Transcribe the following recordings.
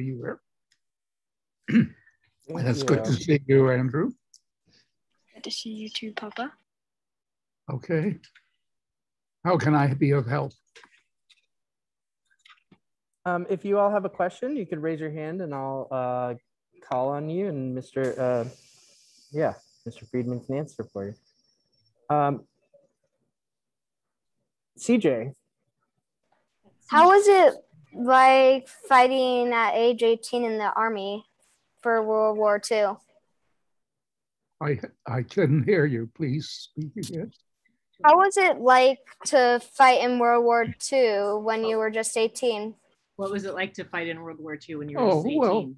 you here. and it's good to see you, Andrew. Good to see you too, Papa. Okay. How can I be of help? Um, if you all have a question, you could raise your hand and I'll uh, call on you and Mr. Uh, yeah, Mr. Friedman can answer for you. Um, CJ. How was it like fighting at age 18 in the army for World War II? I, I couldn't hear you. Please speak again. How was it like to fight in World War II when you were just 18? What was it like to fight in World War II when you were Oh, just 18? well,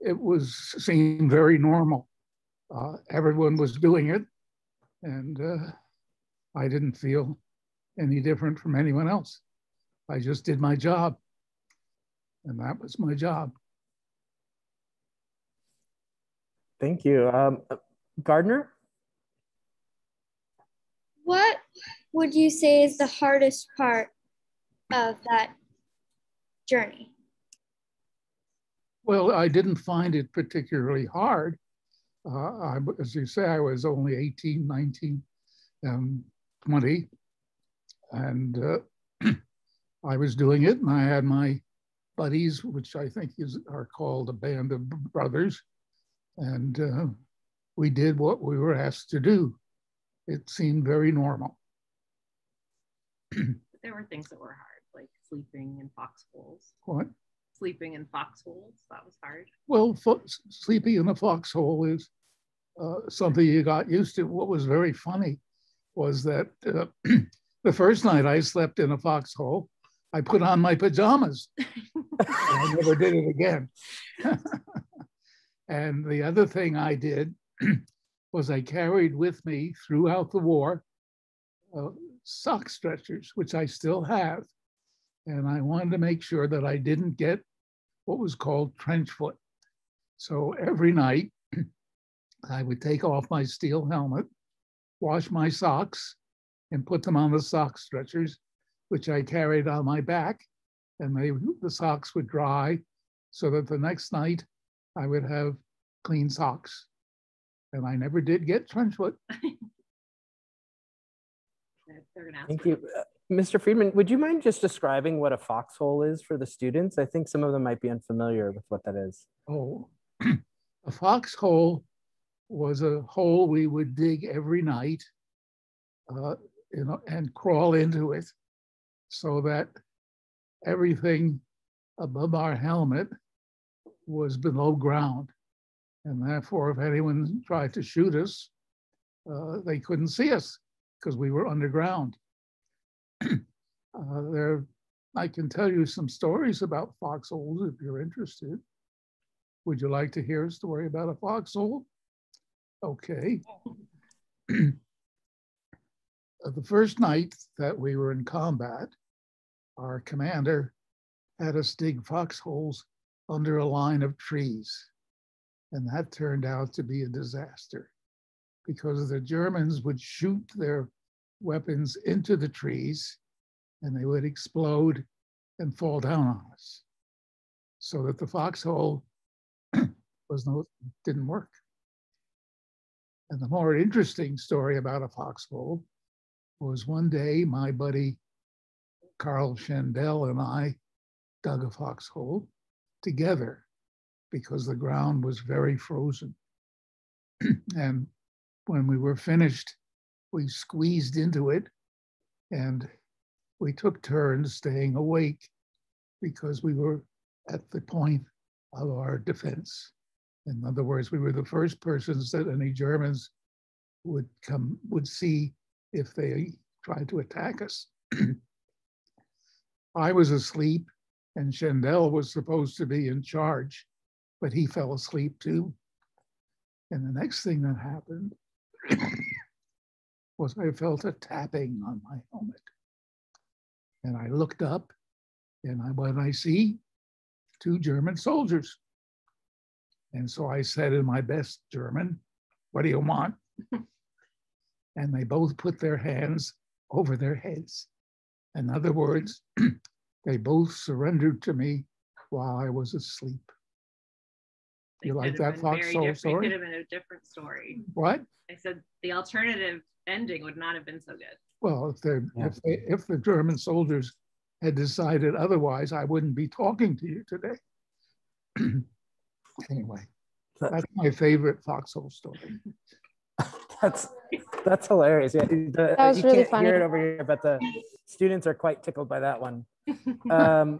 it was seemed very normal. Uh, everyone was doing it, and uh, I didn't feel any different from anyone else. I just did my job, and that was my job. Thank you. Um, Gardner? What would you say is the hardest part of that journey? Well, I didn't find it particularly hard. Uh, I, as you say, I was only 18, 19, um, 20, and uh, I was doing it, and I had my buddies, which I think is are called a band of brothers, and uh, we did what we were asked to do. It seemed very normal. There were things that were hard, like sleeping in foxholes. What? Sleeping in foxholes, that was hard. Well, fo- sleeping in a foxhole is uh, something you got used to. What was very funny was that uh, the first night I slept in a foxhole, I put on my pajamas. I never did it again. and the other thing I did was I carried with me throughout the war uh, sock stretchers, which I still have. And I wanted to make sure that I didn't get what was called trench foot. So every night I would take off my steel helmet, wash my socks, and put them on the sock stretchers, which I carried on my back. And they, the socks would dry so that the next night I would have clean socks. And I never did get trench foot. They're gonna ask Thank you. Uh, Mr. Friedman, would you mind just describing what a foxhole is for the students? I think some of them might be unfamiliar with what that is. Oh, a foxhole was a hole we would dig every night uh, you know, and crawl into it so that everything above our helmet was below ground. And therefore, if anyone tried to shoot us, uh, they couldn't see us because we were underground. uh, there, I can tell you some stories about foxholes if you're interested. Would you like to hear a story about a foxhole? Okay. Uh, the first night that we were in combat, our commander had us dig foxholes under a line of trees. And that turned out to be a disaster because the Germans would shoot their weapons into the trees and they would explode and fall down on us. So that the foxhole was no didn't work. And the more interesting story about a foxhole was one day my buddy Carl Schendel and I dug a foxhole together because the ground was very frozen. and when we were finished, we squeezed into it and we took turns staying awake because we were at the point of our defense. In other words, we were the first persons that any Germans would come would see if they tried to attack us. I was asleep and Schendel was supposed to be in charge, but he fell asleep too. And the next thing that happened was I felt a tapping on my helmet. And I looked up and I, what I see? Two German soldiers. And so I said in my best German, What do you want? and they both put their hands over their heads. In other words, they both surrendered to me while I was asleep. It You like that been very foxhole diff- It story? could have been a different story. What? I said the alternative ending would not have been so good. Well, if Yeah. if they, if the German soldiers had decided otherwise, I wouldn't be talking to you today. Anyway, That- that's my favorite foxhole story. That's that's hilarious. Yeah, the, That was you really can't funny. hear it over here, but the students are quite tickled by that one. Um,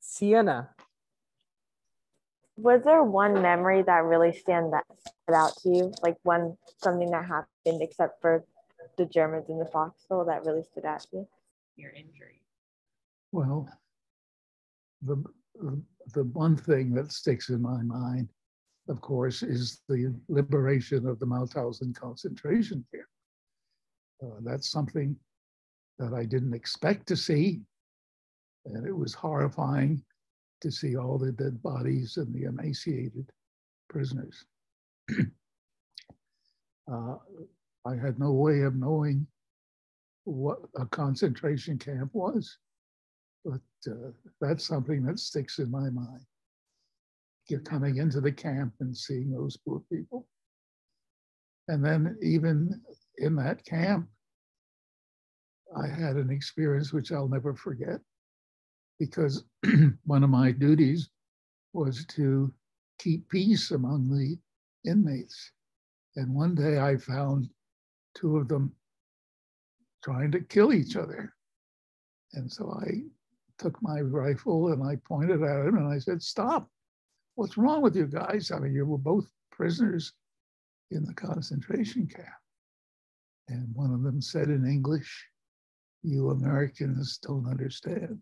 Sienna, Was there one memory that really stand that stood out to you? Like one something that happened except for the Germans in the foxhole that really stood out to you? Your injury. Well, the, the- the one thing that sticks in my mind, of course, is the liberation of the Mauthausen concentration camp. Uh, that's something that I didn't expect to see. And it was horrifying to see all the dead bodies and the emaciated prisoners. Uh, I had no way of knowing what a concentration camp was but uh, that's something that sticks in my mind. You're coming into the camp and seeing those poor people. And then even in that camp, I had an experience which I'll never forget because one of my duties was to keep peace among the inmates. And one day I found two of them trying to kill each other. And so I took my rifle and I pointed at him and I said, Stop. What's wrong with you guys? I mean, you were both prisoners in the concentration camp. And one of them said in English, You Americans don't understand.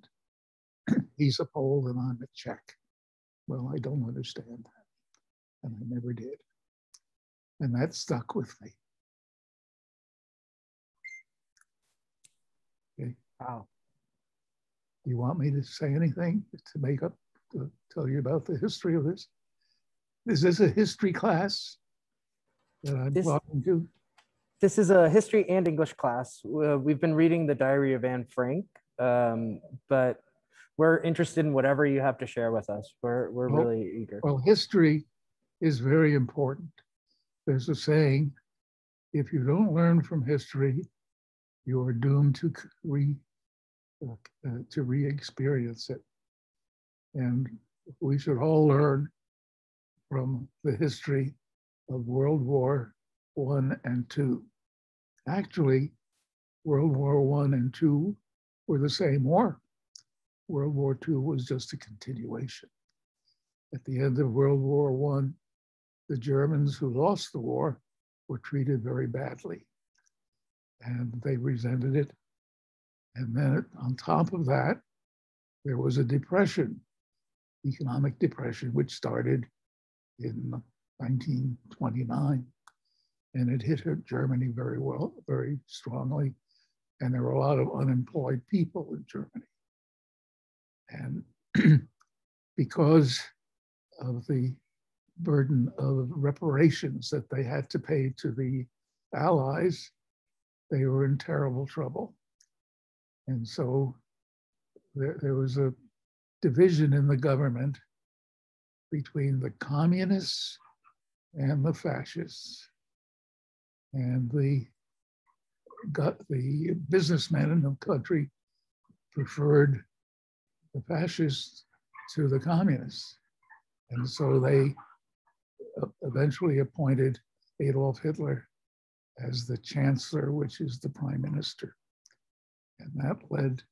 He's a Pole and I'm a Czech. Well, I don't understand that. And I never did. And that stuck with me. Okay, wow. Do you want me to say anything to make up, to tell you about the history of this? Is this a history class that I'm This- talking to? This is a history and English class. Uh, We've been reading the Diary of Anne Frank, um, but we're interested in whatever you have to share with us. We're we're Well- really eager. Well, history is very important. There's a saying, if you don't learn from history, you are doomed to re, uh, uh, to re-experience it. And we should all learn from the history of World War One and Two. Actually, World War One and Two were the same war. World War Two was just a continuation. At the end of World War One, the Germans who lost the war were treated very badly. And they resented it. And then on top of that, there was a depression, economic depression, which started in 1929. And it hit Germany very well, very strongly. And there were a lot of unemployed people in Germany. And because of the burden of reparations that they had to pay to the Allies, they were in terrible trouble. And so there, there was a division in the government between the communists and the fascists. And the got the businessmen in the country preferred the fascists to the communists. And so they uh, eventually appointed Adolf Hitler as the chancellor, which is the prime minister. And that led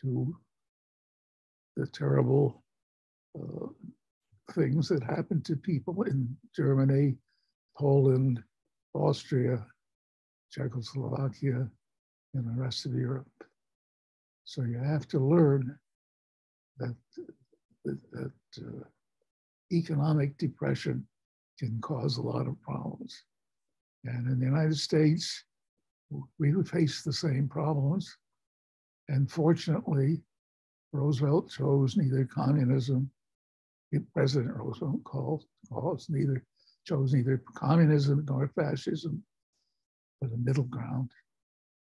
to the terrible uh, things that happened to people in Germany, Poland, Austria, Czechoslovakia, and the rest of Europe. So you have to learn that, that, uh, economic depression can cause a lot of problems. And in the United States, we would face the same problems. And fortunately, Roosevelt chose neither communism, President Roosevelt calls, calls neither, chose neither communism nor fascism, but a middle ground.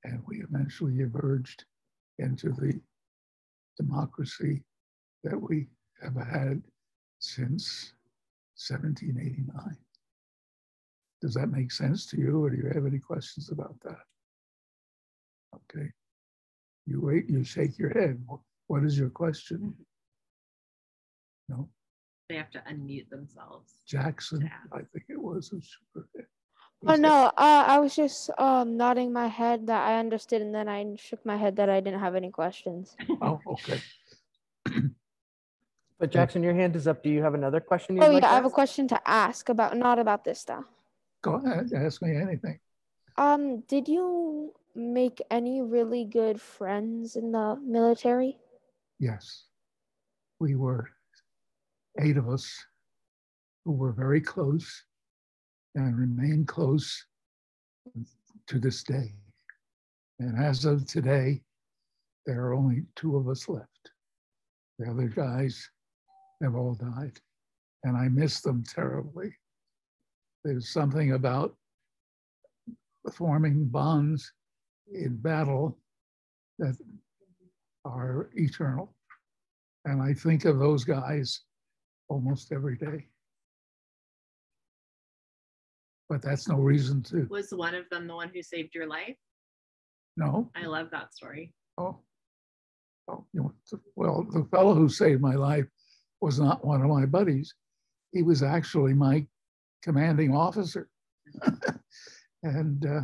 And we eventually emerged into the democracy that we have had since 1789. Does that make sense to you, or do you have any questions about that? Okay. You wait, you shake your head. What is your question? Mm-hmm. No, They have to unmute themselves. Jackson, I think it was. who shook her head. Oh no, uh, I was just um, nodding my head that I understood, and then I shook my head that I didn't have any questions. Oh, okay. But Jackson, your hand is up. Do you have another question? Oh yeah, to I have a question to ask about not about this stuff. Go ahead, ask me anything. Um, did you make any really good friends in the military? Yes. We were eight of us who were very close and remain close to this day. And as of today, there are only two of us left. The other guys have all died, and I miss them terribly. There's something about forming bonds in battle that are eternal. And I think of those guys almost every day. But that's no reason to, Was one of them the one who saved your life? no, I love that story. oh. Oh, you know, well, the fellow who saved my life was not one of my buddies. He was actually my commanding officer. And uh,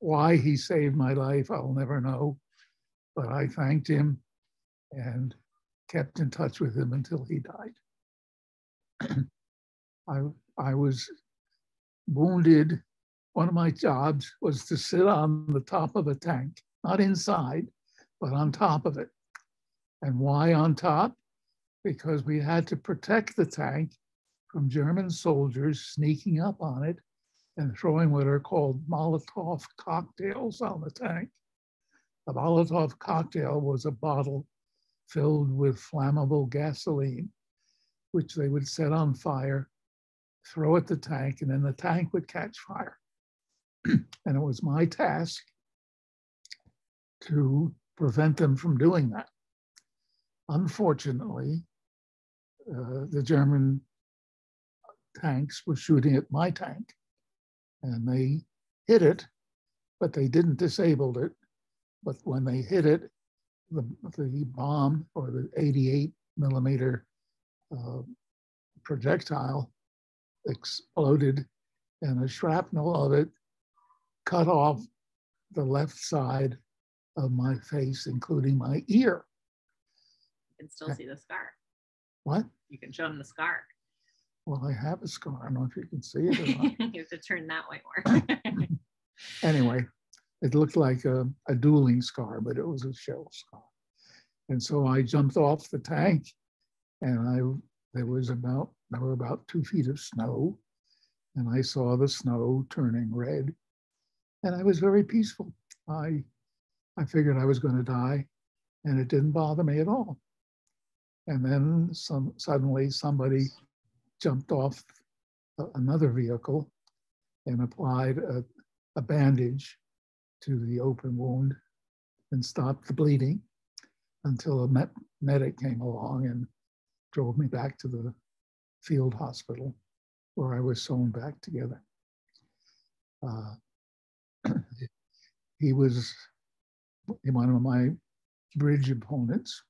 why he saved my life, I'll never know. But I thanked him and kept in touch with him until he died. I, I was wounded. One of my jobs was to sit on the top of a tank, not inside, but on top of it. And why on top? Because we had to protect the tank from German soldiers sneaking up on it and throwing what are called Molotov cocktails on the tank. A Molotov cocktail was a bottle filled with flammable gasoline, which they would set on fire, throw at the tank, and then the tank would catch fire. and it was my task to prevent them from doing that. Unfortunately, uh, the German tanks were shooting at my tank and they hit it, but they didn't disable it. But when they hit it, the, the bomb or the 88 millimeter uh, projectile exploded and the shrapnel of it cut off the left side of my face, including my ear. You can still see the scar. What? You can show them the scar. Well, I have a scar. I don't know if you can see it or not. you have to turn that way more. anyway, it looked like a, a dueling scar, but it was a shell scar. And so I jumped off the tank and I there was about there were about two feet of snow and I saw the snow turning red. And I was very peaceful. I I figured I was going to die and it didn't bother me at all. And then some suddenly somebody jumped off another vehicle and applied a, a bandage to the open wound and stopped the bleeding until a medic came along and drove me back to the field hospital where I was sewn back together. Uh, he was one of my bridge opponents.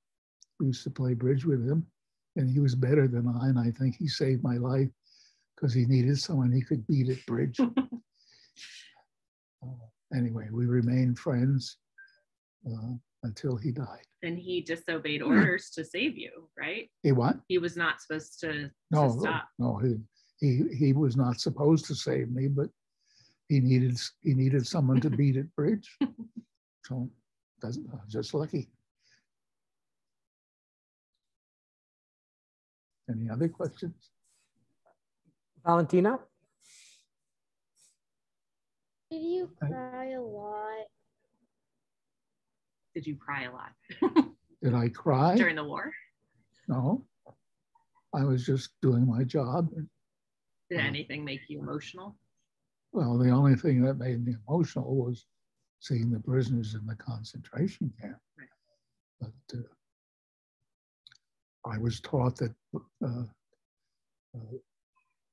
We used to play bridge with him, and he was better than I. And I think he saved my life because he needed someone he could beat at bridge. Uh, anyway, we remained friends uh, until he died. and he disobeyed orders to save you, right? He what? He was not supposed to, to No, stop. no, he, he he was not supposed to save me, but he needed he needed someone to beat at bridge. So that's uh, just lucky. Any other questions? Valentina? Did you cry a lot? Did you cry a lot Did I cry? during the war? No. I was just doing my job. Did anything make you emotional? Well, the only thing that made me emotional was seeing the prisoners in the concentration camp. Right. But uh, I was taught that uh, uh,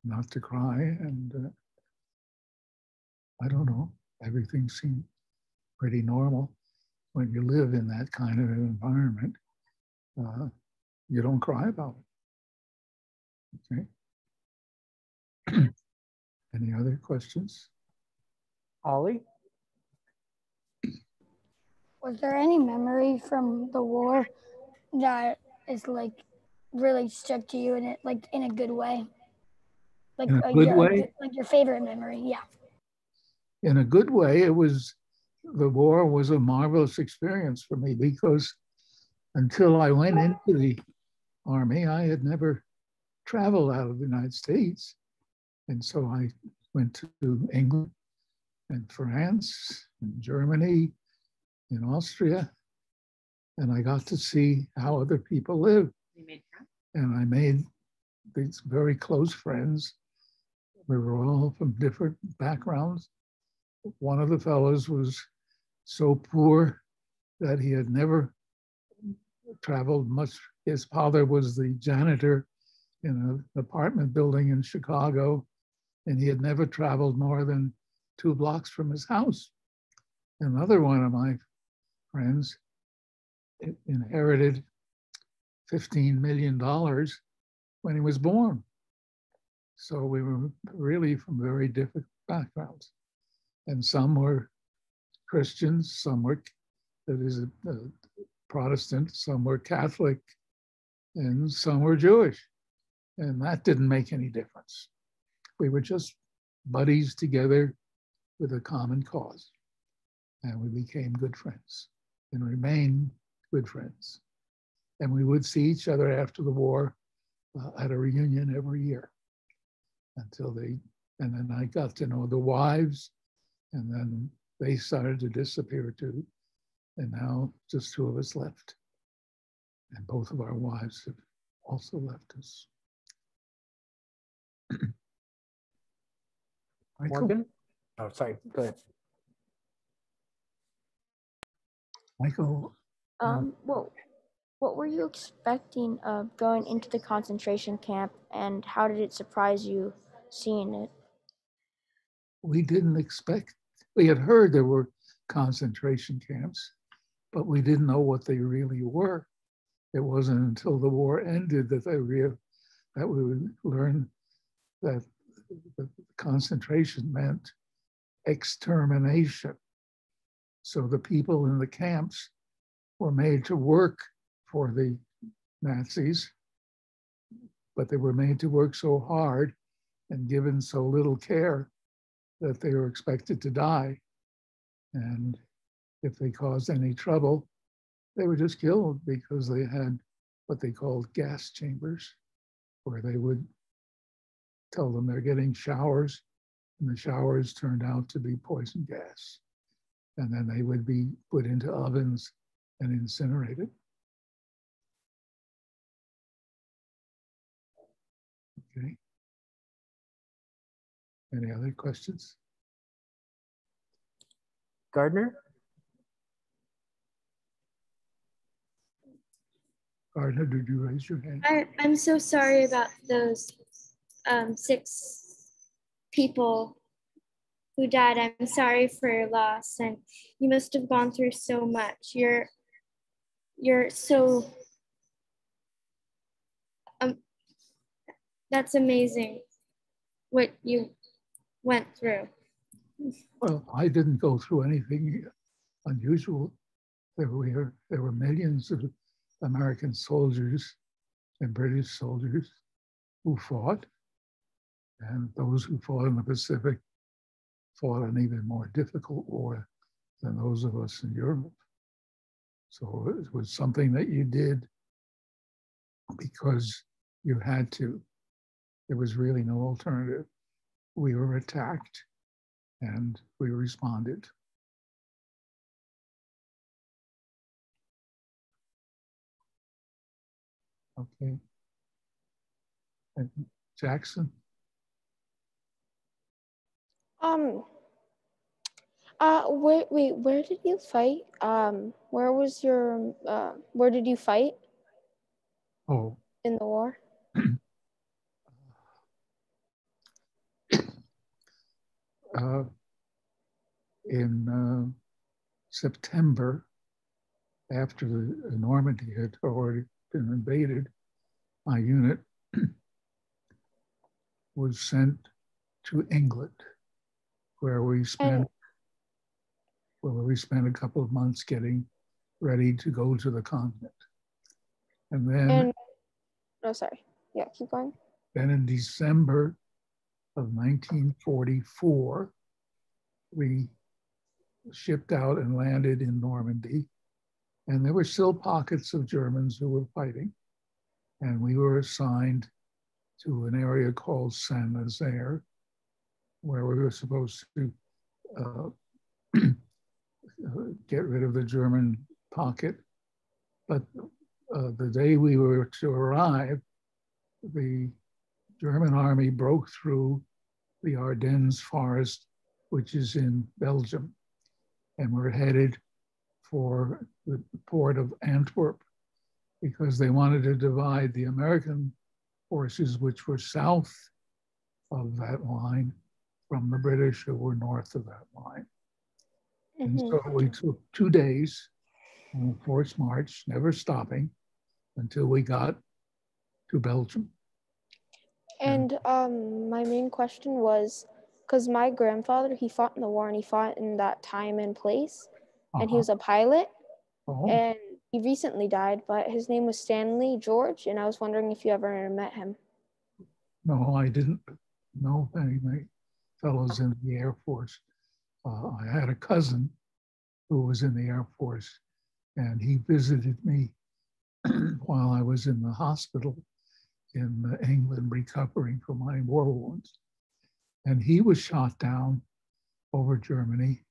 not to cry. And uh, I don't know, everything seemed pretty normal. When you live in that kind of an environment, uh, you don't cry about it. Okay. Any other questions? Ollie? Was there any memory from the war that is like really stuck to you in it, like in a good way? Like In a good your, way? like your favorite memory? Yeah. in a good way, it was the war was a marvelous experience for me because until I went into the army, I had never traveled out of the United States. And so I went to England and France and Germany and Austria. And I got to see how other people live. You made friends. And I made these very close friends. We were all from different backgrounds one of the fellows was so poor that he had never traveled much. His father was the janitor in an apartment building in Chicago, and he had never traveled more than two blocks from his house. Another one of my friends inherited $15 million when he was born. So we were really from very different backgrounds and some were Christians, some were, that is, uh, Protestant, some were Catholic, and some were Jewish. And that didn't make any difference. We were just buddies together with a common cause. And we became good friends and remain good friends. And we would see each other after the war uh, at a reunion every year until they, and then I got to know the wives and then they started to disappear too. And now just two of us left. And both of our wives have also left us. Michael? Morgan? Oh, sorry. Go ahead. Michael, Uh, Um, well, what were you expecting of going into the concentration camp, and how did it surprise you seeing it? we didn't expect, we had heard there were concentration camps, but we didn't know what they really were. It wasn't until the war ended that they that we would learn that concentration meant extermination. So the people in the camps were made to work for the Nazis, but they were made to work so hard and given so little care that they were expected to die. And if they caused any trouble, they were just killed because they had what they called gas chambers, where they would tell them they're getting showers, and the showers turned out to be poison gas. And then they would be put into ovens and incinerated. Okay. Any other questions? Gardner? Gardner, did you raise your hand? I, I'm so sorry about those um, six people who died. I'm sorry for your loss, and you must have gone through so much. You're you're so um, that's amazing what you went through. Well, I didn't go through anything unusual. There were, there were millions of American soldiers and British soldiers who fought. And those who fought in the Pacific fought an even more difficult war than those of us in Europe. So it was something that you did because you had to. There was really no alternative. We were attacked and we responded. Okay. And Jackson, Um. Uh, wait, wait, where did you fight? Um, where was your, uh, where did you fight oh, in the war? uh, in uh, September, after the Normandy had already been invaded, my unit was sent to England, where we spent where we spent a couple of months getting ready to go to the continent. And then, And oh, sorry. Yeah, keep going. then in December of 1944, we shipped out and landed in Normandy. And there were still pockets of Germans who were fighting. And we were assigned to an area called Saint Nazaire, where we were supposed to uh, get rid of the German pocket. But uh, the day we were to arrive, the German army broke through the Ardennes forest, which is in Belgium, and were headed for the port of Antwerp because they wanted to divide the American forces, which were south of that line, from the British who were north of that line. And Mhm. so we took two days on a forced march, never stopping until we got to Belgium. And um, my main question was because my grandfather he fought in the war and he fought in that time and place, and he Uh-huh. was a pilot. Oh, And he recently died, but his name was Stanley George, and I was wondering if you ever met him. no, I didn't know any of my fellows in the Air Force. Uh, I had a cousin who was in the Air Force, and he visited me while I was in the hospital in England recovering from my war wounds. And he was shot down over Germany,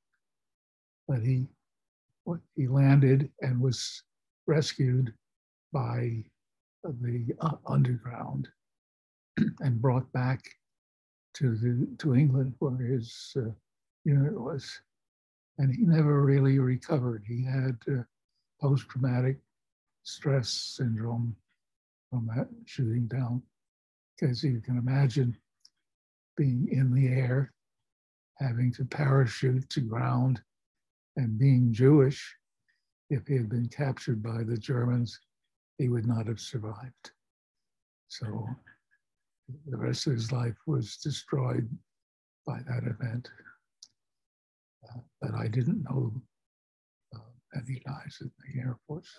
but he he landed and was rescued by the uh, underground and brought back to the to England where his uh, unit was, and he never really recovered. He had uh, post-traumatic stress syndrome from that shooting down, because you can imagine being in the air, having to parachute to ground, and being Jewish. If he had been captured by the Germans, he would not have survived. So the rest of his life was destroyed by that event. Uh, but I didn't know uh, any guys in the Air Force.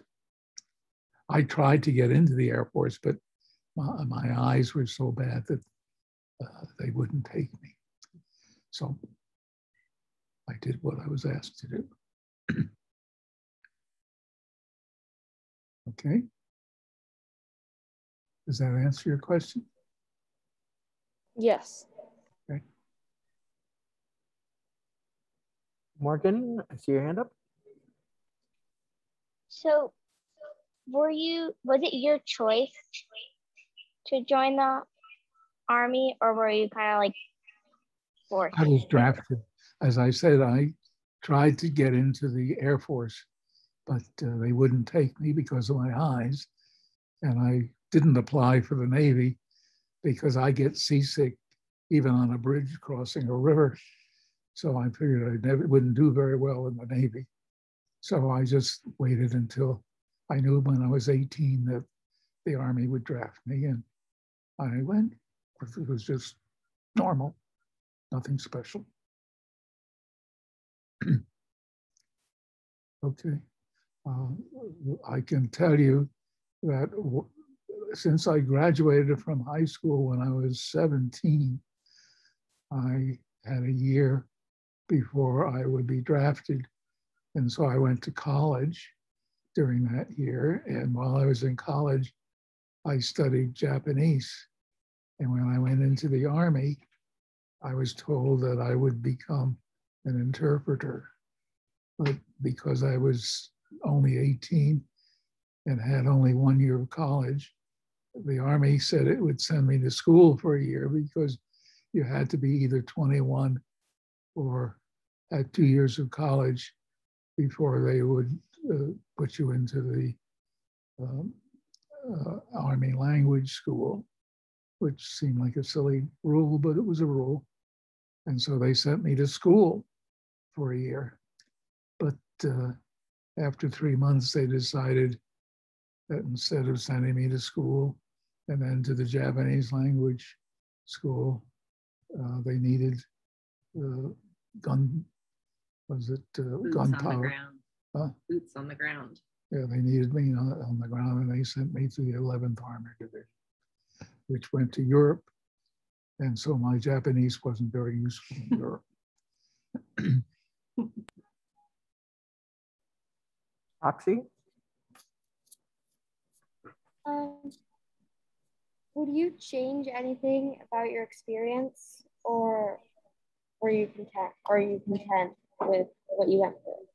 I tried to get into the Air Force, but my, my eyes were so bad that uh, they wouldn't take me. So I did what I was asked to do. okay. Does that answer your question? Yes. Okay. Morgan, I see your hand up. So, were you, was it your choice to join the army or were you kind of like forced? I was drafted. As I said, I tried to get into the Air Force, but uh, they wouldn't take me because of my eyes. And I didn't apply for the Navy because I get seasick even on a bridge crossing a river. So I figured I never wouldn't do very well in the Navy. So I just waited until I knew when I was 18 that the Army would draft me, and I went. It was just normal, nothing special. okay. Uh, I can tell you that w- since I graduated from high school when I was 17, I had a year before I would be drafted. And so I went to college during that year. And while I was in college, I studied Japanese. And when I went into the Army, I was told that I would become an interpreter. But because I was only 18 and had only one year of college, the Army said it would send me to school for a year because you had to be either 21 or had two years of college before they would uh, put you into the um, uh, Army language school, which seemed like a silly rule, but it was a rule. And so they sent me to school for a year. But uh, after three months, they decided that instead of sending me to school and then to the Japanese language school, uh, they needed uh, gun, was it uh, Boots gun power? Ground. Huh? Boots on the ground. Yeah, they needed me on, on the ground and they sent me to the 11th Armored Division, which went to Europe. And so my Japanese wasn't very useful in Europe. Oxy? Um, would you change anything about your experience, or were you content? Are you content with what you went through?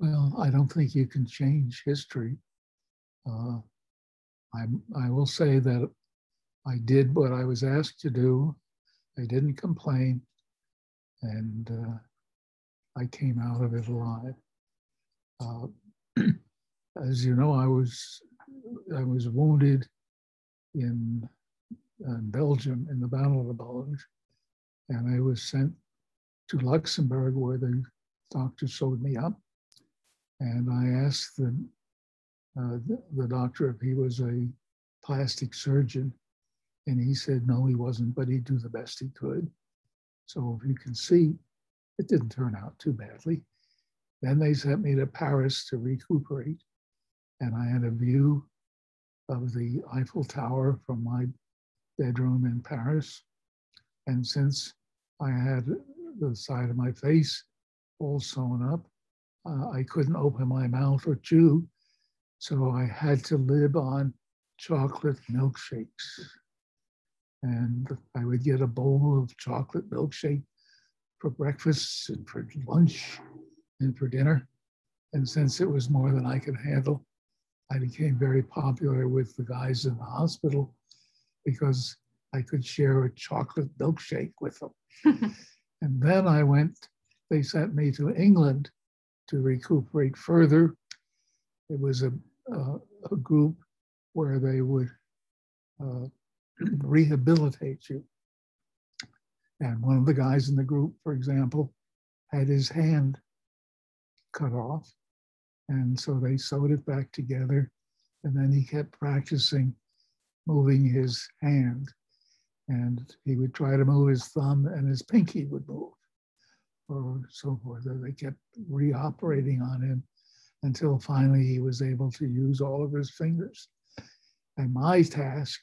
Well, I don't think you can change history. Uh, I, I will say that I did what I was asked to do. I didn't complain, and uh, I came out of it alive. Uh, as you know, I was I was wounded in, in Belgium in the Battle of the Bulge, and I was sent to Luxembourg where the doctor sewed me up. And I asked the, uh, the, the doctor if he was a plastic surgeon, and he said no, he wasn't, but he'd do the best he could. So if you can see, it didn't turn out too badly. Then they sent me to Paris to recuperate, and I had a view of the Eiffel Tower from my bedroom in Paris. And since I had the side of my face all sewn up, uh, I couldn't open my mouth or chew. So I had to live on chocolate milkshakes. And I would get a bowl of chocolate milkshake for breakfast and for lunch and for dinner. And since it was more than I could handle, I became very popular with the guys in the hospital because I could share a chocolate milkshake with them. and then I went, they sent me to England to recuperate further. It was a, a, a group where they would uh, rehabilitate you. And one of the guys in the group, for example, had his hand cut off. And so they sewed it back together. And then he kept practicing moving his hand. And he would try to move his thumb and his pinky would move, or so forth. They kept reoperating on him until finally he was able to use all of his fingers. And my task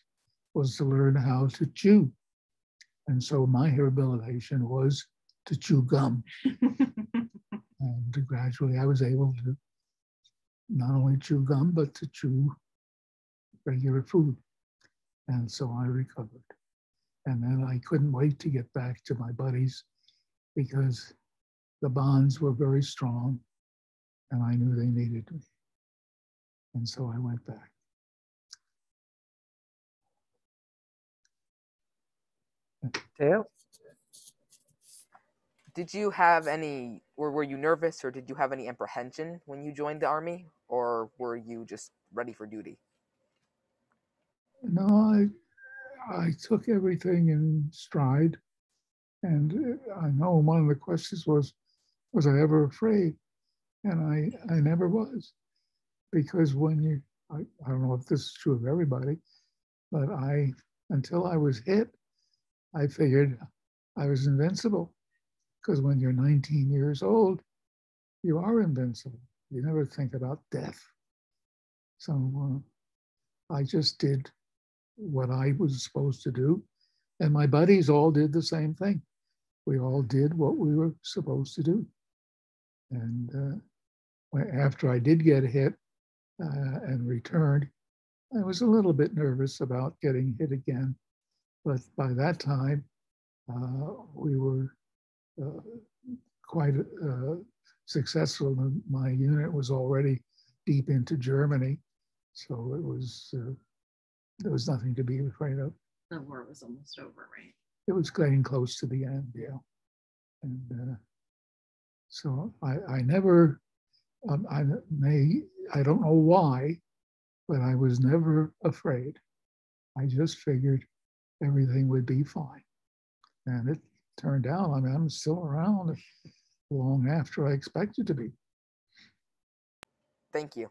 was to learn how to chew. And so my rehabilitation was to chew gum. and gradually I was able to not only chew gum, but to chew regular food. And so I recovered. And then I couldn't wait to get back to my buddies because the bonds were very strong and I knew they needed me. And so I went back. Teo? Did you have any, or were you nervous, or did you have any apprehension when you joined the army, or were you just ready for duty? No, I, I took everything in stride. And I know one of the questions was, was I ever afraid? And I, I never was. Because when you, I, I don't know if this is true of everybody, but I, until I was hit, I figured I was invincible. Because when you're 19 years old, you are invincible. You never think about death. So uh, I just did what I was supposed to do. And my buddies all did the same thing. We all did what we were supposed to do. And uh, after I did get hit uh, and returned, I was a little bit nervous about getting hit again. But by that time, uh, we were uh, quite uh, successful. My unit was already deep into Germany. So it was uh, there was nothing to be afraid of. The war was almost over, right? It was getting close to the end, yeah. And uh, so I, I never, um, I may, I don't know why, but I was never afraid. I just figured everything would be fine. And it turned out, I mean, I'm still around long after I expected to be. Thank you.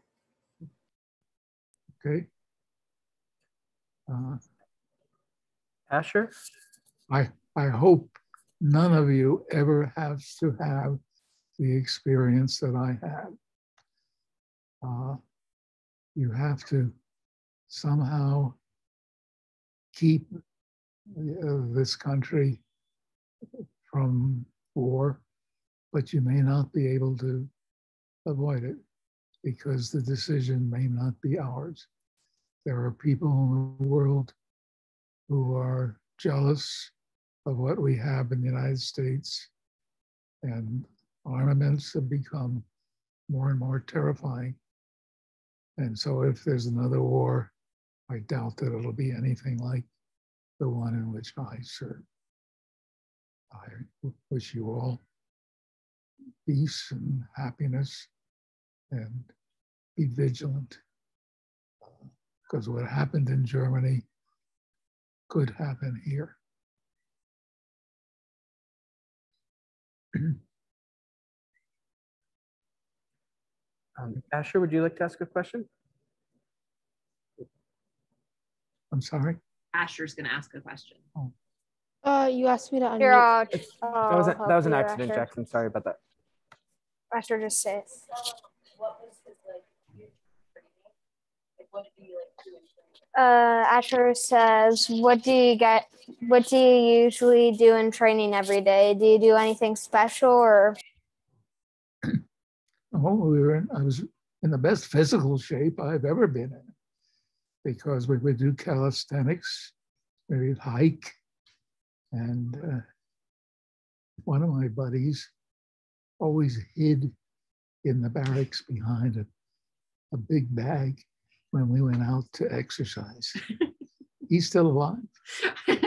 Okay. Uh, Asher? I, I hope none of you ever have to have the experience that I had. Uh, you have to somehow keep uh, this country from war, but you may not be able to avoid it because the decision may not be ours. There are people in the world who are jealous of what we have in the United States, and armaments have become more and more terrifying. And so, if there's another war, I doubt that it'll be anything like the one in which I served. I wish you all peace and happiness and be vigilant. Because what happened in Germany could happen here. Um, Asher, would you like to ask a question? I'm sorry. Asher's gonna ask a question. Uh, you asked me to unmute. You're all. That was, a- oh, that was an accident, Asher. Jackson. Sorry about that. Asher just says. Uh, Asher says, "What do you get? What do you usually do in training every day? Do you do anything special or?" Oh, we were in, I was in the best physical shape I've ever been in because we would do calisthenics, we would hike, and uh, one of my buddies always hid in the barracks behind a, a big bag when we went out to exercise. He's still alive.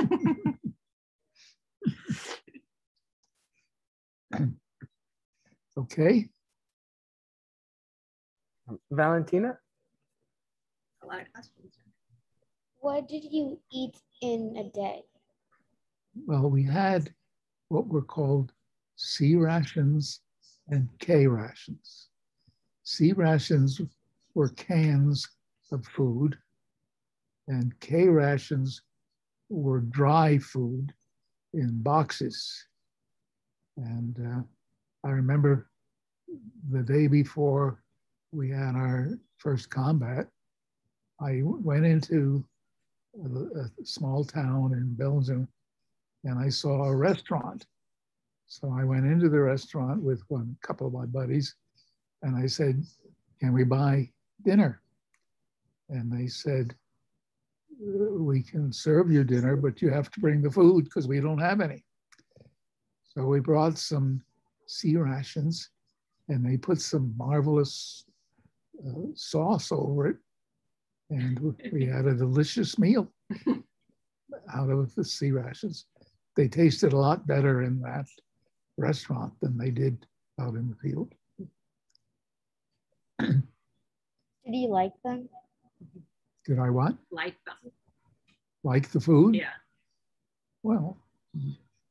okay. Valentina? A lot of questions. What did you eat in a day? Well, we had what were called C rations and K rations. C rations were cans of food, and K rations were dry food in boxes. And uh, I remember the day before we had our first combat, I went into a, a small town in Belgium and I saw a restaurant. So I went into the restaurant with one couple of my buddies and I said, Can we buy dinner? And they said, We can serve you dinner, but you have to bring the food because we don't have any. So we brought some C rations and they put some marvelous uh, sauce over it. And we had a delicious meal out of the C rations. They tasted a lot better in that restaurant than they did out in the field. Did you like them? Did I what? Like them. Like the food? Yeah. Well,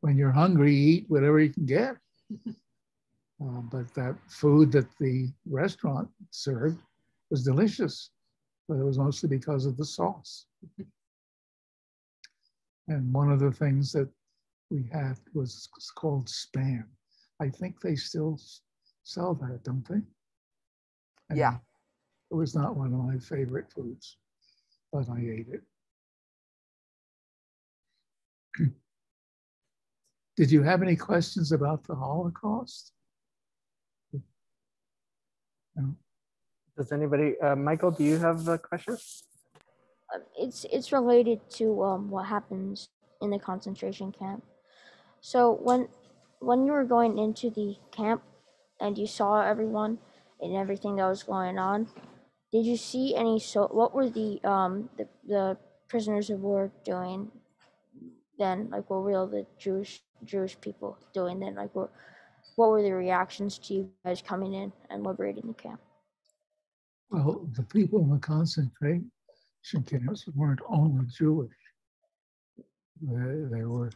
when you're hungry, eat whatever you can get. Uh, but that food that the restaurant served was delicious, but it was mostly because of the sauce. And one of the things that we had was called spam. I think they still sell that, don't they? Yeah. And It was not one of my favorite foods, but I ate it. Did you have any questions about the Holocaust? No? Does anybody, uh, Michael, do you have a question? Um, it's it's related to um, what happens in the concentration camp. So when when you were going into the camp and you saw everyone and everything that was going on, did you see any so what were the um the, the prisoners of war doing then? Like what were all the Jewish Jewish people doing then? Like what what were the reactions to you guys coming in and liberating the camp? Well, the people in the concentration camps weren't only Jewish. They, they were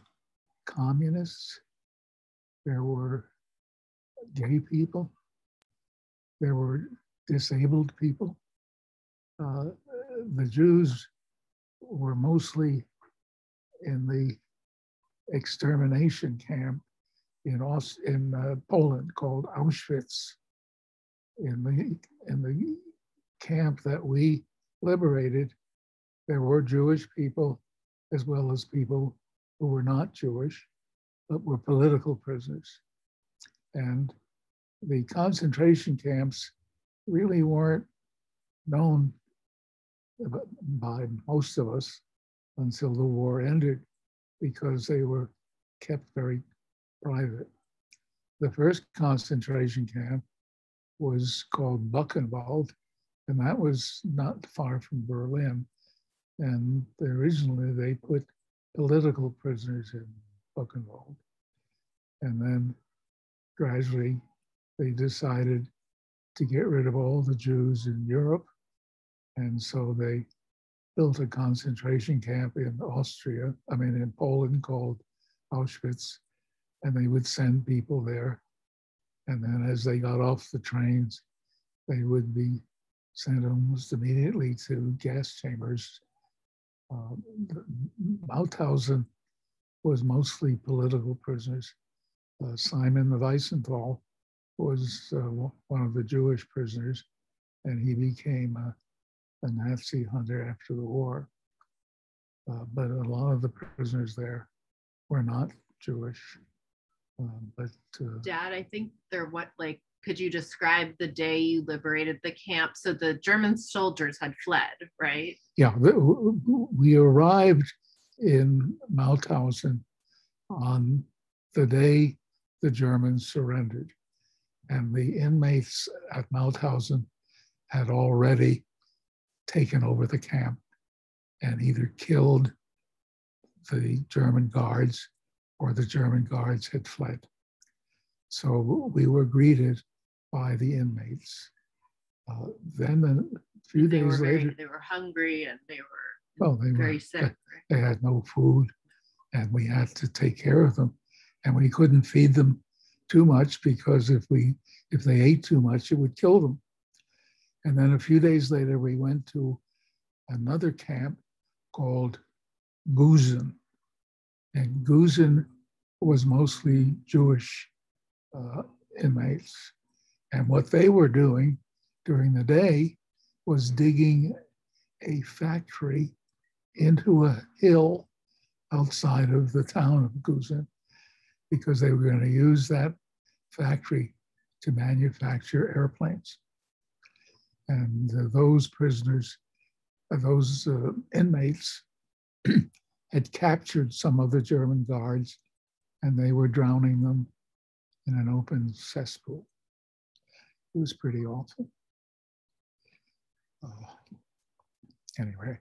communists, there were gay people, there were disabled people. Uh, the Jews were mostly in the extermination camp in Aust- in uh, Poland called Auschwitz. In the in the camp that we liberated, there were Jewish people as well as people who were not Jewish, but were political prisoners. And the concentration camps really weren't known by most of us until the war ended because they were kept very private. The first concentration camp was called Buchenwald, and that was not far from Berlin. And originally they put political prisoners in Buchenwald. And then gradually they decided to get rid of all the Jews in Europe. And so they built a concentration camp in Austria, I mean, in Poland called Auschwitz. And they would send people there. And then as they got off the trains, they would be sent almost immediately to gas chambers. Um, Mauthausen was mostly political prisoners. Uh, Simon the Wiesenthal was uh, one of the Jewish prisoners, and he became a, a Nazi hunter after the war. Uh, but a lot of the prisoners there were not Jewish. Um, but uh, Dad, I think they're what like could you describe the day you liberated the camp? So the German soldiers had fled, right? Yeah, we arrived in Mauthausen on the day the Germans surrendered. And the inmates at Mauthausen had already taken over the camp and either killed the German guards or the German guards had fled. So we were greeted by the inmates. Uh, then a few they days were very, later, they were hungry and they were well, they very were, sick. they had no food and we had to take care of them. And we couldn't feed them too much because if we if they ate too much, it would kill them. And then a few days later, we went to another camp called Gusen. And Gusen was mostly Jewish uh, inmates. And what they were doing during the day was digging a factory into a hill outside of the town of Gusen because they were going to use that factory to manufacture airplanes. And uh, those prisoners, uh, those uh, inmates, had captured some of the German guards and they were drowning them in an open cesspool. It was pretty awful. Uh, anyway,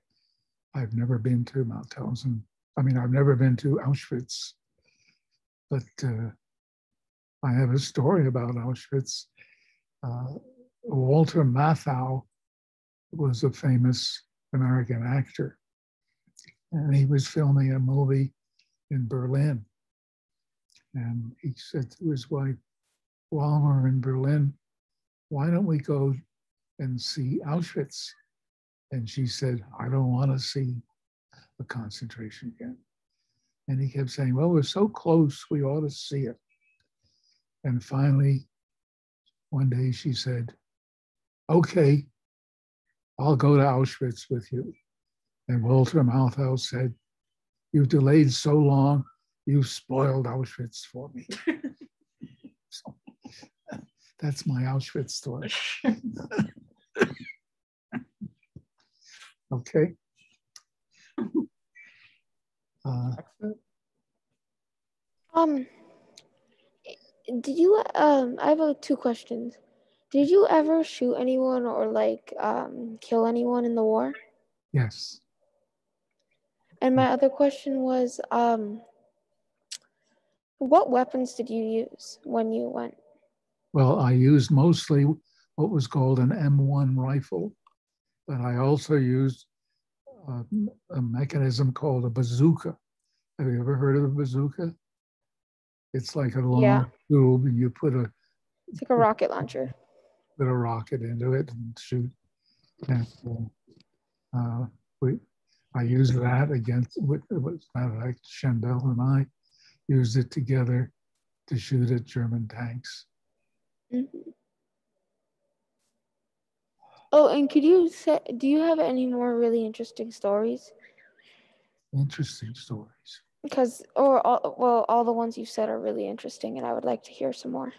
I've never been to Mauthausen. I mean, I've never been to Auschwitz, but uh, I have a story about Auschwitz. Walter Matthau was a famous American actor, and he was filming a movie in Berlin. And he said to his wife, while we're in Berlin, why don't we go and see Auschwitz? And she said, I don't want to see a concentration camp. And he kept saying, Well, we're so close, we ought to see it. And finally, one day she said, Okay, I'll go to Auschwitz with you. And Walter Matthau said, You've delayed so long, you've spoiled Auschwitz for me. so, that's my Auschwitz story. okay. Uh, Um, did you um? I have uh, two questions. Did you ever shoot anyone or like um kill anyone in the war? yes. And my other question was um. What weapons did you use when you went? Well, I used mostly what was called an M1 rifle, but I also used uh, a mechanism called a bazooka. Have you ever heard of a bazooka? It's like a long Yeah. tube, and you put a It's like a rocket launcher. Put a rocket into it and shoot. And uh, uh, we, I used that against, with- it was not like Shendel and I used it together to shoot at German tanks. Mhm. Oh, and could you say, do you have any more really interesting stories? Interesting stories. Because, or all, well, all the ones you've said are really interesting, and I would like to hear some more.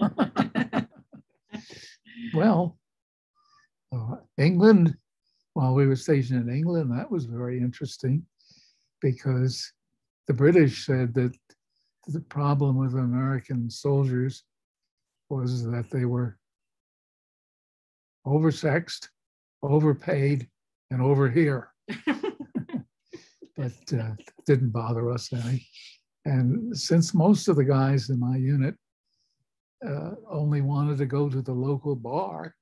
Well, uh, England, while we were stationed in England, that was very interesting because the British said that the problem with American soldiers was that they were oversexed, overpaid, and over here. but uh, didn't bother us any. And since most of the guys in my unit uh, only wanted to go to the local bar,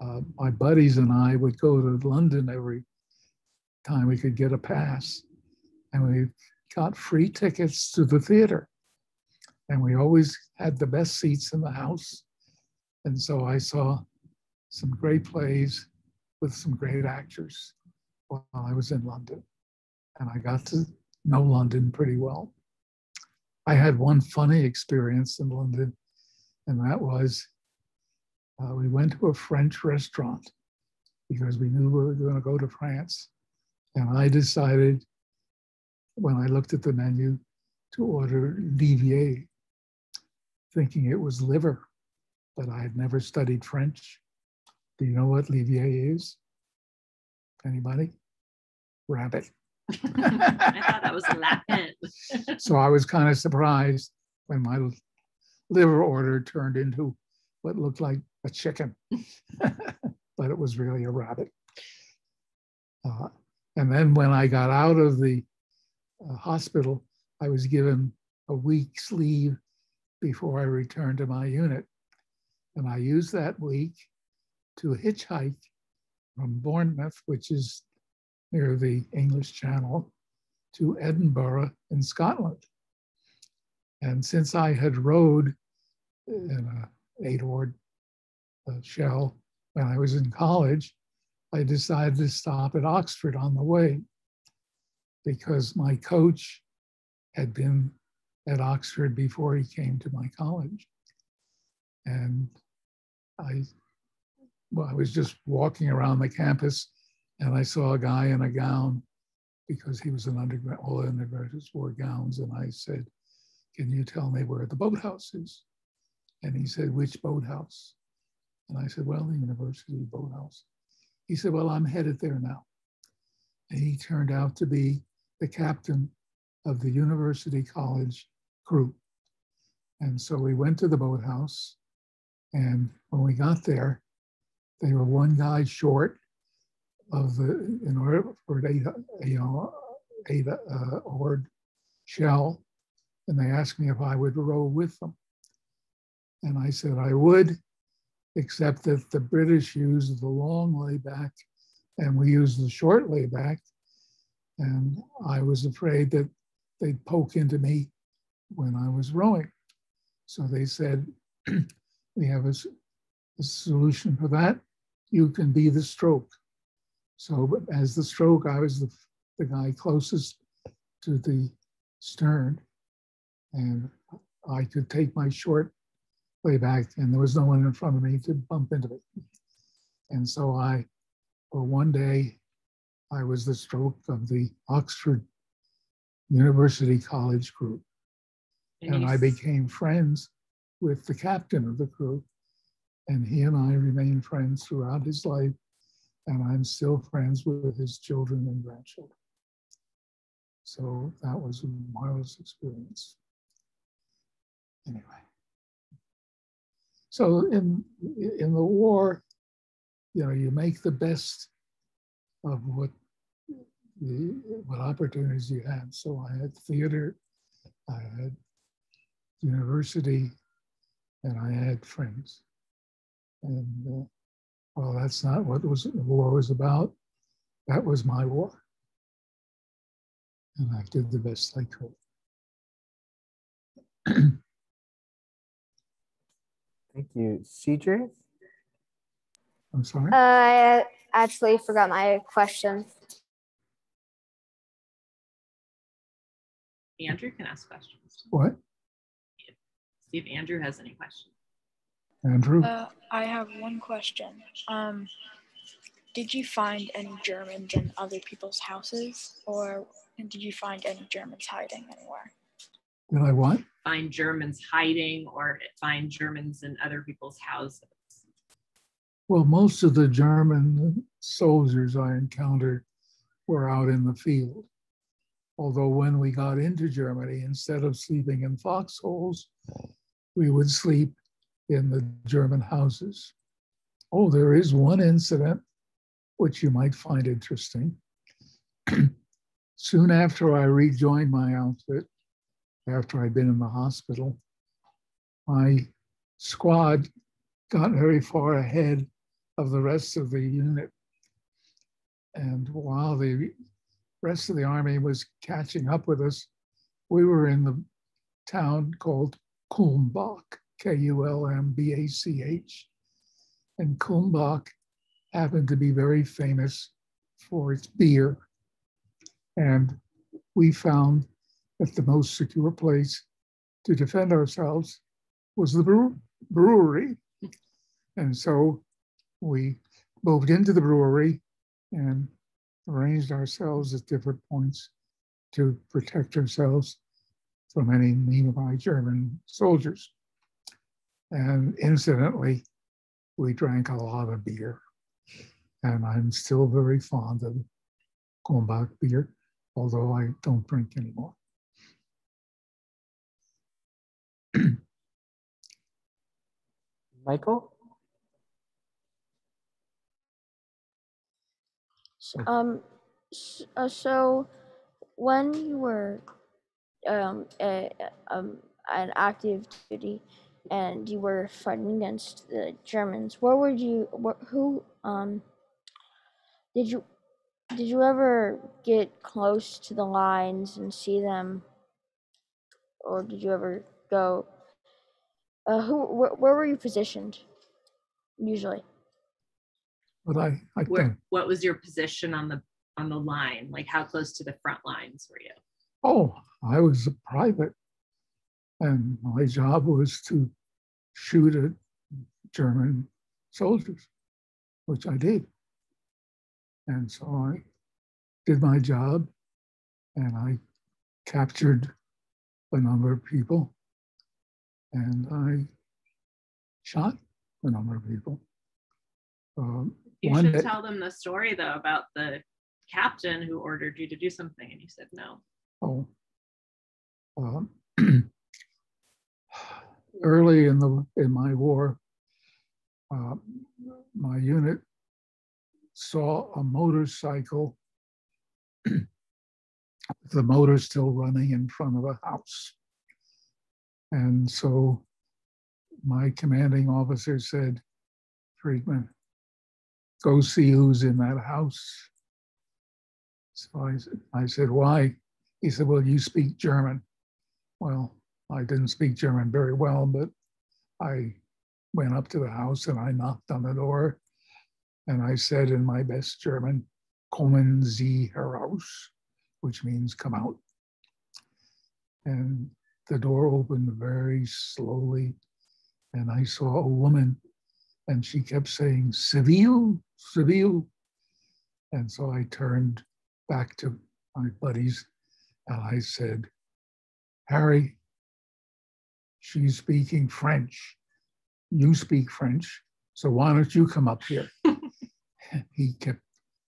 uh, my buddies and I would go to London every time we could get a pass. And we got free tickets to the theater. And we always had the best seats in the house. And so I saw some great plays with some great actors while I was in London. And I got to know London pretty well. I had one funny experience in London, and that was uh, we went to a French restaurant because we knew we were going to go to France. And I decided when I looked at the menu to order Livier, thinking it was liver, but I had never studied French. Do you know what Livier is? Anybody? Rabbit. I thought that was Latin. So I was kind of surprised when my liver order turned into what looked like a chicken, but it was really a rabbit. Uh, and then when I got out of the uh, hospital, I was given a week's leave before I returned to my unit. And I used that week to hitchhike from Bournemouth, which is near the English Channel, to Edinburgh in Scotland. And since I had rowed in a eight oared uh, shell when I was in college, I decided to stop at Oxford on the way because my coach had been at Oxford before he came to my college. And I, well, I was just walking around the campus and I saw a guy in a gown because he was an undergrad, all undergraduates wore gowns. And I said, Can you tell me where the boathouse is? And he said, Which boathouse? And I said, Well, the university boathouse. He said, Well, I'm headed there now. And he turned out to be the captain of the University College crew. And so we went to the boathouse. And when we got there, they were one guy short of the, in order for an eight, you know, eight uh, oared shell. And they asked me if I would row with them. And I said I would, except that the British used the long layback and we used the short layback. And I was afraid that they'd poke into me when I was rowing. So they said, we have a, a solution for that. You can be the stroke. So as the stroke, I was the, the guy closest to the stern and I could take my short layback and there was no one in front of me to bump into me. And so I, for one day, I was the stroke of the Oxford University College group. And I became friends with the captain of the crew. And he and I remained friends throughout his life. And I'm still friends with his children and grandchildren. So that was a marvelous experience. Anyway. So in in the war, you know, you make the best of what the what opportunities you had. So I had theater, I had university, and I had friends. And uh, well, that's not what was the war was about. That was my war, and I did the best I could. Thank you. CJ? I'm sorry. I actually forgot my question. Andrew can ask questions. What? See if Andrew has any questions. Andrew? Uh, I have one question. Um, did you find any Germans in other people's houses, or did you find any Germans hiding anywhere? Did I what? Find Germans hiding or find Germans in other people's houses. Well, most of the German soldiers I encountered were out in the field. Although when we got into Germany, instead of sleeping in foxholes, we would sleep in the German houses. Oh, there is one incident which you might find interesting. Soon after I rejoined my outfit, after I'd been in the hospital, my squad got very far ahead of the rest of the unit. And while the rest of the army was catching up with us, we were in the town called Kulmbach, K U L M B A C H. And Kulmbach happened to be very famous for its beer. And we found that the most secure place to defend ourselves was the brew- brewery. And so we moved into the brewery and arranged ourselves at different points to protect ourselves from any nearby German soldiers. And incidentally, we drank a lot of beer. And I'm still very fond of Kulmbach beer, although I don't drink anymore. Michael? Um, uh, so when you were um, a, um, an active duty and you were fighting against the Germans, where would you, wh- who, um, did you, did you ever get close to the lines and see them? Or did you ever go, uh, who, wh- where were you positioned usually? But I, I Where, think, what was your position on the on the line? Like how close to the front lines were you? oh, I was a private. And my job was to shoot at German soldiers, which I did. And so I did my job and I captured a number of people and I shot a number of people. Um, You should day- tell them the story though about the captain who ordered you to do something and you said no. Oh. Um, early in the in my war, uh, my unit saw a motorcycle, the motor still running in front of a house, and so my commanding officer said, "Friedman, go see who's in that house." So I, I said, "Why?" He said, Well, you speak German. Well, I didn't speak German very well, but I went up to the house and I knocked on the door and I said in my best German, Kommen Sie heraus, which means come out. And the door opened very slowly and I saw a woman and she kept saying, Seville, Seville. And so I turned back to my buddies and I said, Harry, she's speaking French. You speak French, so why don't you come up here? he kept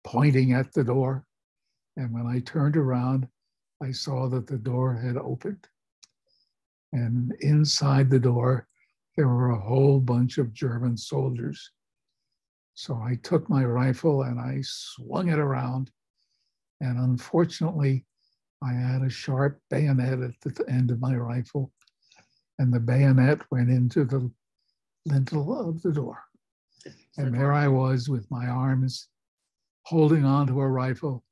pointing at the door. And when I turned around, I saw that the door had opened. And inside the door, there were a whole bunch of German soldiers. So I took my rifle and I swung it around. And unfortunately, I had a sharp bayonet at the end of my rifle, and the bayonet went into the lintel of the door. And there I was with my arms holding onto a rifle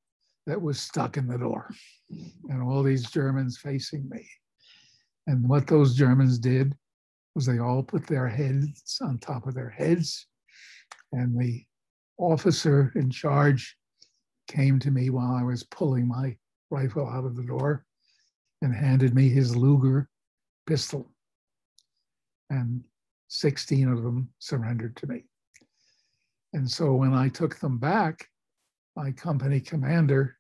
that was stuck in the door, and all these Germans facing me. And what those Germans did was they all put their heads on top of their heads. And the officer in charge came to me while I was pulling my rifle out of the door and handed me his Luger pistol. And 16 of them surrendered to me. And so when I took them back, my company commander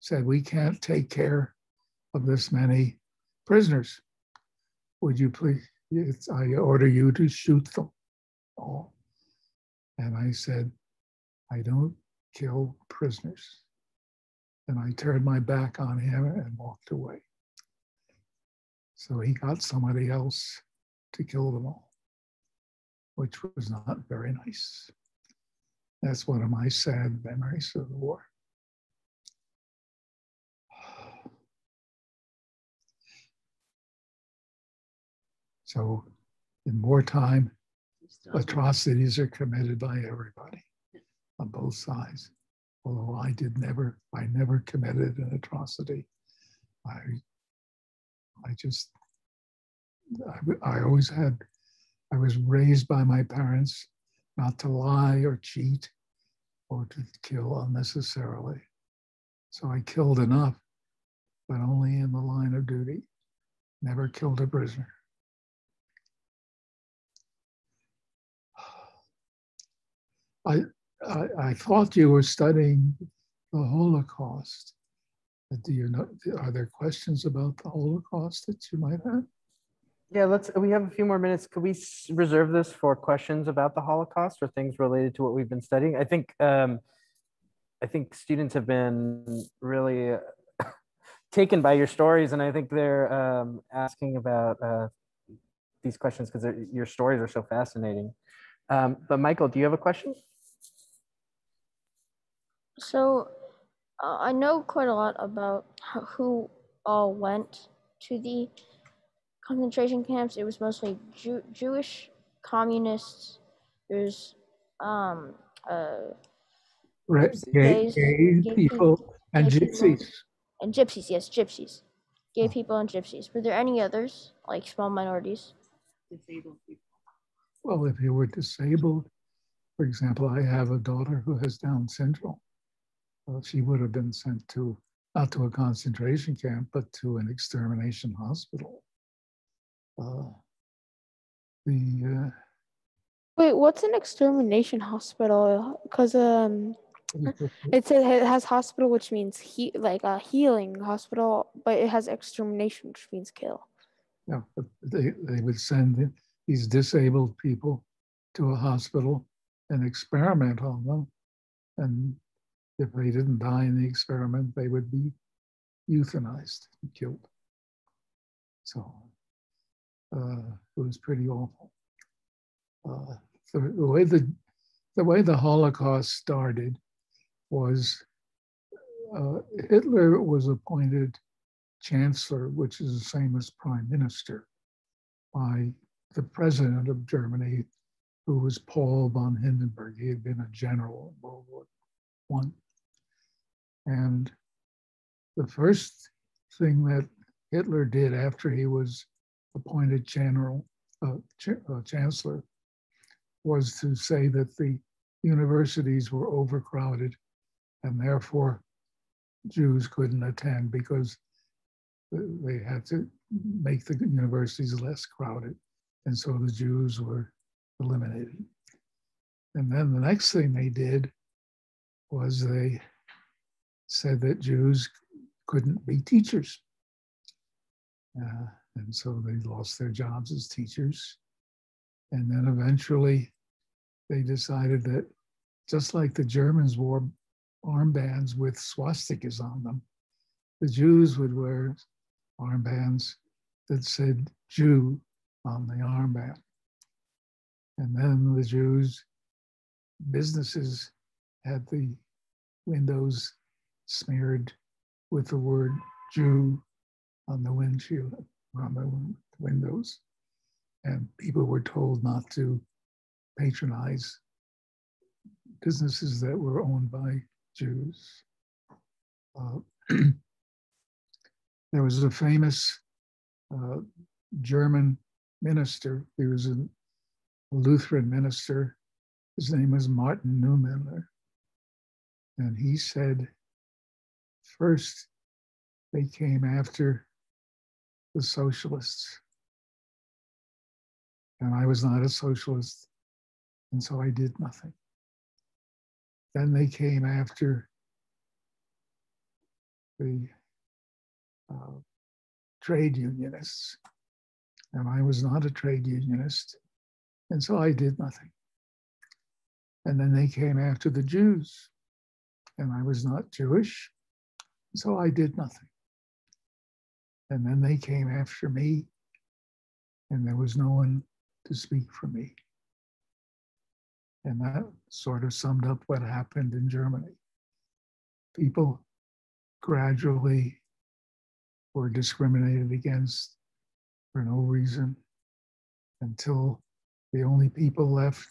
said, We can't take care of this many prisoners. Would you please? I order you to shoot them all. And I said, I don't kill prisoners. And I turned my back on him and walked away. So he got somebody else to kill them all, which was not very nice. That's one of my sad memories of the war. So in wartime, atrocities are committed by everybody on both sides. Although I did never, I never committed an atrocity. I, I just, I, I always had, I was raised by my parents not to lie or cheat or to kill unnecessarily. So I killed enough, but only in the line of duty. Never killed a prisoner. I, I, thought you were studying the Holocaust. Do you know, are there questions about the Holocaust that you might have? Yeah, let's, we have a few more minutes. Could we reserve this for questions about the Holocaust or things related to what we've been studying? I think, um, I think students have been really taken by your stories and I think they're um, asking about uh, these questions because your stories are so fascinating. Um, but Michael, do you have a question? So uh, I know quite a lot about who all went to the concentration camps. It was mostly Jew- Jewish communists. There's um, uh, right. gay, gays, gay, gay people, people, and gay people. gypsies. and gypsies. Yes, gypsies, gay people and gypsies. Were there any others like small minorities? Disabled people. Well, if you were disabled, for example, I have a daughter who has Down syndrome. Well, she would have been sent to not to a concentration camp, but to an extermination hospital. Uh, the uh, Wait, what's an extermination hospital? Because um, it says it has hospital, which means he like a healing hospital, but it has extermination, which means kill. Yeah, but they, they would send these disabled people to a hospital and experiment on them. And if they didn't die in the experiment, they would be euthanized and killed. So uh, it was pretty awful. Uh, the, the, way the, the way the Holocaust started was uh, Hitler was appointed chancellor, which is the same as prime minister, by the president of Germany, who was Paul von Hindenburg. He had been a general in World War One. And the first thing that Hitler did after he was appointed general, uh, ch uh, chancellor was to say that the universities were overcrowded and therefore Jews couldn't attend because they had to make the universities less crowded. And so the Jews were eliminated. And then the next thing they did was they said that Jews couldn't be teachers. Uh, and so they lost their jobs as teachers. And then eventually they decided that just like the Germans wore armbands with swastikas on them, the Jews would wear armbands that said Jew on the armband. And then the Jews, businesses had the windows smeared with the word Jew on the windshield, on the windows. And people were told not to patronize businesses that were owned by Jews. Uh, there was a famous uh, German minister. He was a Lutheran minister. His name was Martin Niemöller. And he said, first, they came after the socialists. And I was not a socialist, and so I did nothing. Then they came after the uh, trade unionists, and I was not a trade unionist, and so I did nothing. And then they came after the Jews, and I was not Jewish, so I did nothing. And then they came after me, and there was no one to speak for me. And that sort of summed up what happened in Germany. People gradually were discriminated against for no reason until the only people left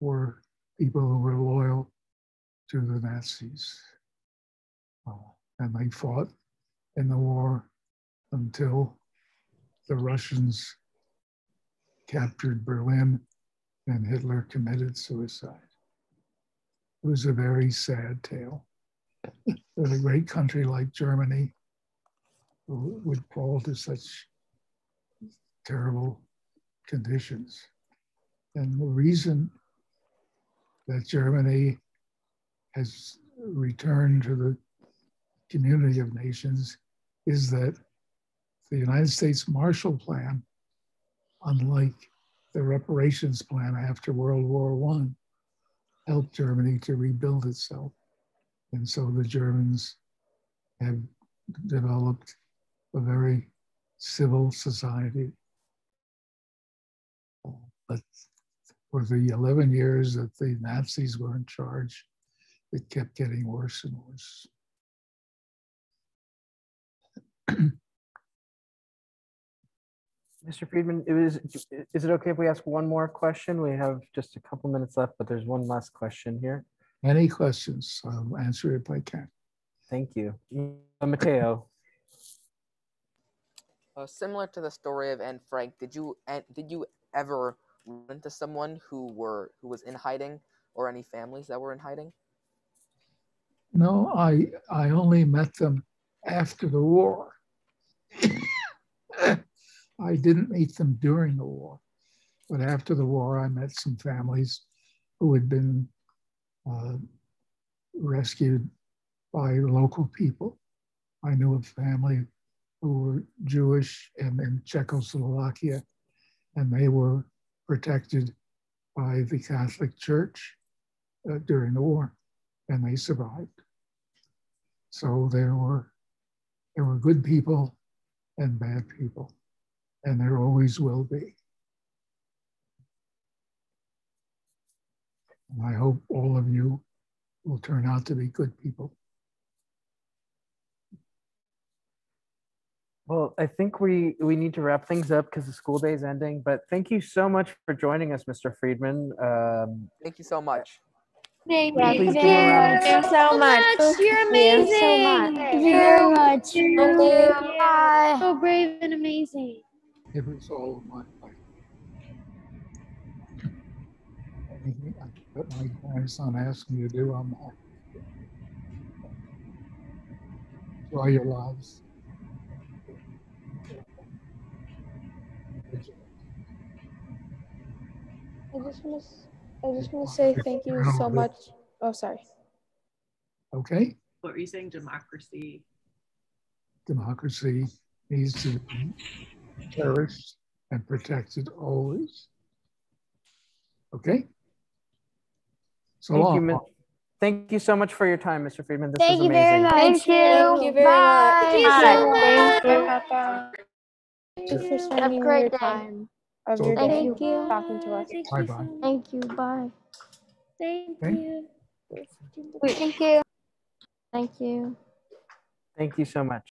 were people who were loyal to the Nazis. Uh, and they fought in the war until the Russians captured Berlin and Hitler committed suicide. It was a very sad tale that a great country like Germany would fall to such terrible conditions. And the reason that Germany has returned to the community of nations is that the United States Marshall Plan, unlike the reparations plan after World War I, helped Germany to rebuild itself. And so the Germans have developed a very civil society. But for the 11 years that the Nazis were in charge, it kept getting worse and worse. Mr. Friedman, it is it okay if we ask one more question? We have just a couple minutes left, but there's one last question here. Any questions? I'll answer if I can. Thank you. Uh, Mateo. Uh, similar to the story of Anne Frank, did you did you ever run into someone who were who was in hiding, or any families that were in hiding? No, I I only met them after the war. I didn't meet them during the war, but after the war, I met some families who had been uh, rescued by local people. I knew a family who were Jewish and in Czechoslovakia, and they were protected by the Catholic Church uh, during the war, and they survived. So there were there were good people and bad people and there always will be. And I hope all of you will turn out to be good people. Well, I think we we need to wrap things up because the school day is ending. But thank you so much for joining us, Mr. Friedman. Um, thank you so much. Thank Yeah, you. please give him a Thank you so much. You're Thank you so amazing. much. Thank you very much. You're Bye. so brave and amazing. It was all my life. Anything that my grandson asked me to do, I'm happy. to. Enjoy your lives. I just want to, I just want to say thank you so much. Oh, sorry. Okay, What were you saying? Democracy. democracy needs to be cherished and protected always. Okay? So thank you, long. Mi- thank you so much for your time, Mr. Friedman. This Thank was you very amazing. much. Thank you. Thank you very Bye. much. Thank you so much. Thank you for Have spending a your great day. time of So your day Thank you. talking to us. Thank Bye you bye. Thank you. Bye. Thank Okay. you. Thank you. Thank you. Thank you so much.